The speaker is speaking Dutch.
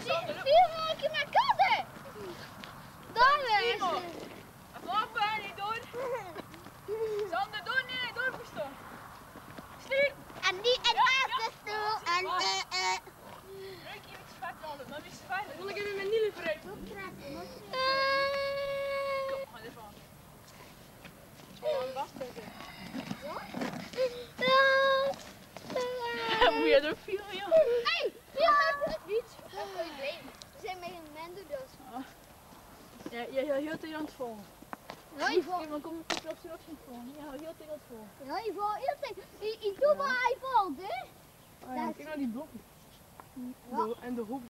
Vuurwerkje met katten! Daar is Papa, niet doen! Sander, doen doen verstaan! Stuur! En die en aardestoel en eh eh. Je moet vet halen, maar is veilig? Wil ik heb mijn nieuwe vreemd? Ga ervan. Oh, een bastardje. Wat? Moet je er veel, joh? Hé, ja! Niet doe dat. Ja, je, je hield je het vol. Hij vol. kom, komt op zijn vol. Ja, hield je valt, vol. Hij heel Ik doe maar hij valt, hè? Oh kijk naar die blokken. En de hoek.